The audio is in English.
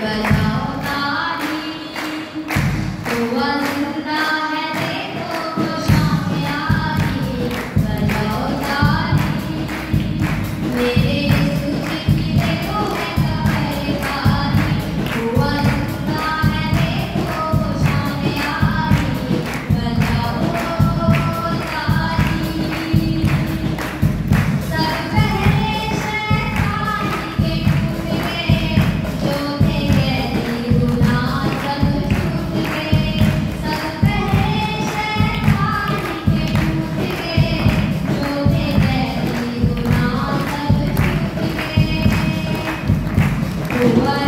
Bye. One.